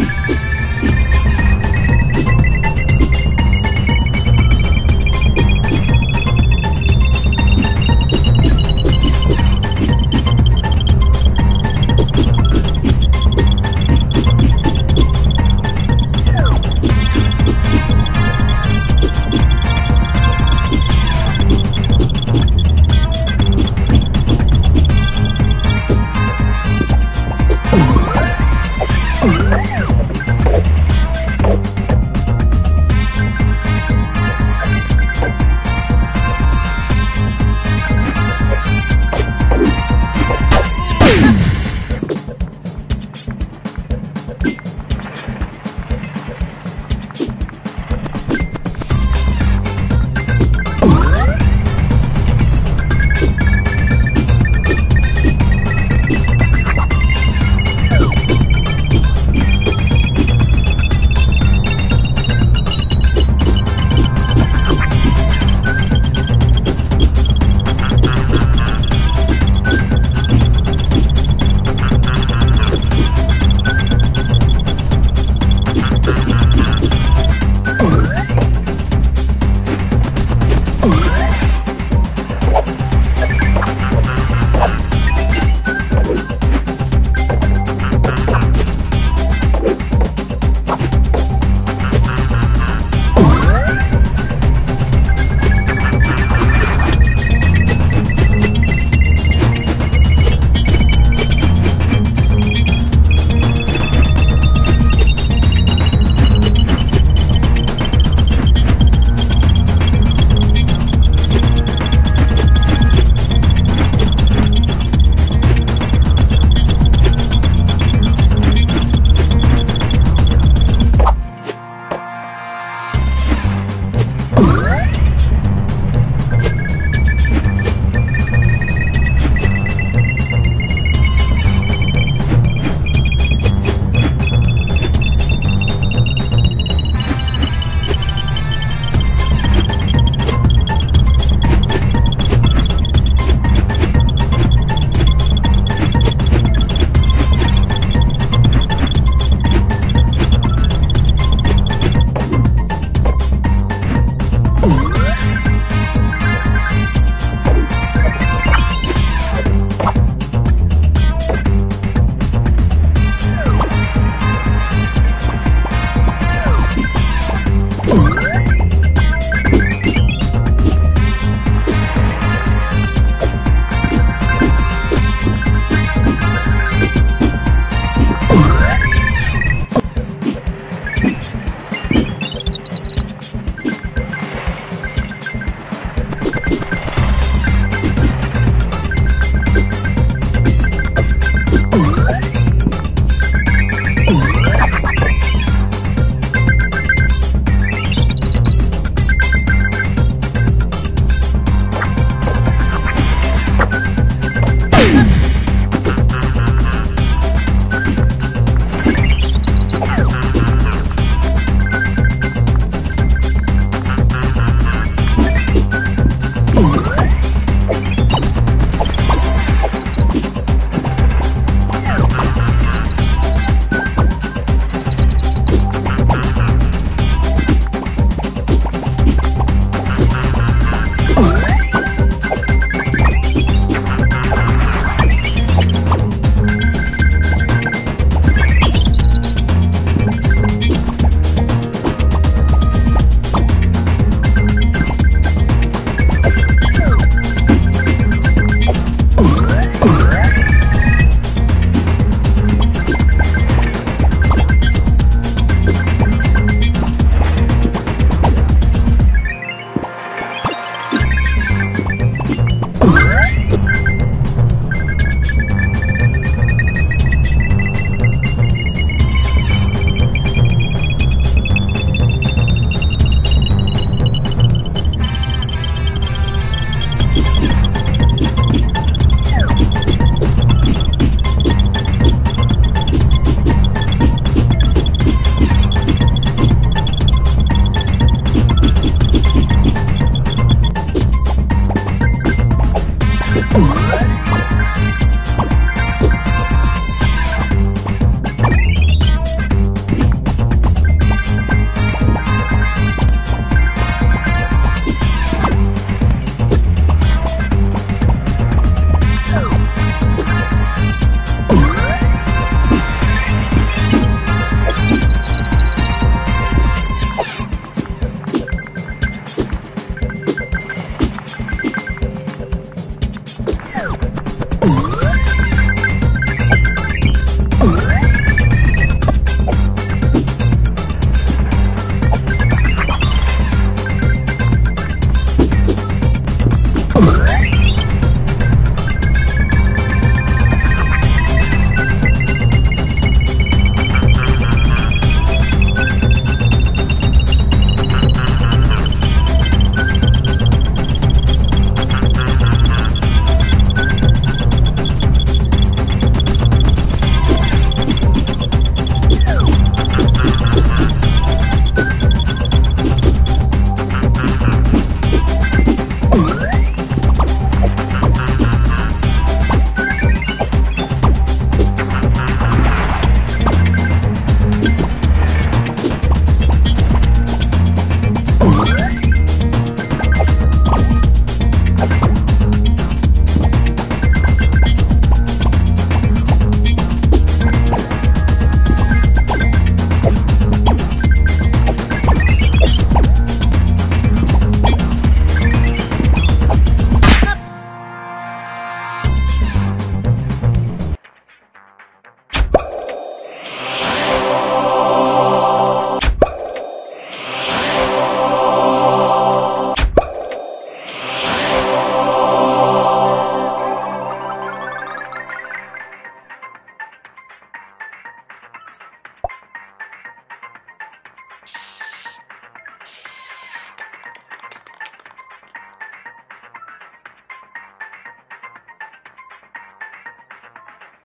you